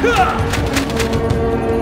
刻。